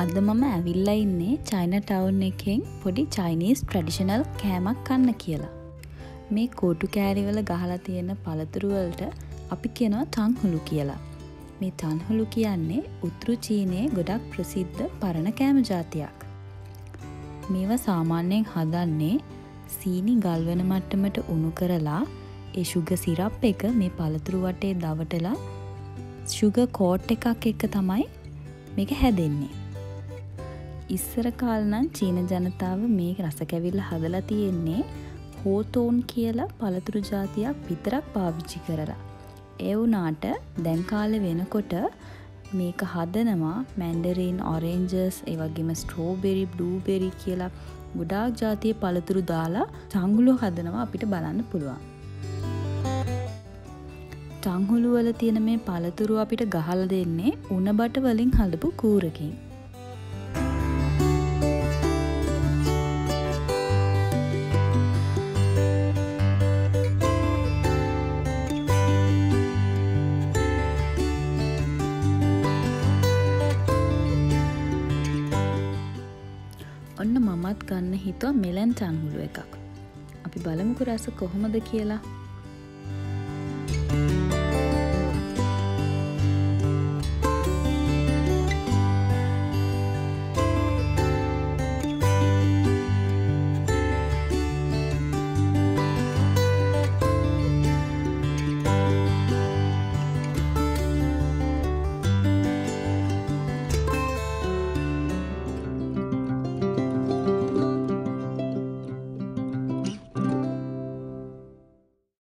ඇවිල්ලා ඉන්නේ චයින ටවුන් එකෙන් පොඩි චයිනීස් ට්‍රඩිෂනල් කෑමක් කන්න කියලා. මේ කෝටු කෑරිවල ගහලා තියෙන පළතුරුවලට අපි කෙනවා තංහුළු කියලා. මේ තන්හුළු කියන්නේ උත්රු චීනයේ ගොඩක් ප්‍රසිද්ධ පරණ කෑම ජාතියක්. මේව සාමාන්‍යයෙන් හදන්නේ සීනි ගල්වන මට්ටමට උණු කරලා ඒ ශුග සිරප් එක මේ පළතුරු වටේ දවටලා ශුග කෝට් එකක් එක තමයි මේක හැදෙන්නේ. ඉස්සර කාල්නන් චීන ජනතාව මේ රසකැවිල්ල හදලා තියෙන්නේ හෝතෝන් කියලා පළතුරු ජාතියක් විතරක් පාවිච්චි කරලා. ඒ වුනාට දැන්කාල වෙනකොට මේක හදනවා මැන්ඩරීන් ඔරෙන්ජස් ඒවගේම ස්ට්‍රෝබෙරි බ්ලූබෙරි කියලා ගොඩාක් ජාතිය පළතුරු දාලා චංගුලු හදනවා අපිට බලන්න පුළුවන්. ටංහුළුවල තියෙන මේ පළතුරු අපිට ගහල දෙන්නේ උන බට වලින් හදපු කූරකින්. ඔන්න මමත් ගන්න හිතුව මෙලන් චංහුළු එකක්. අපි බලමුකු රැස කොහොමද කියලා. Thank you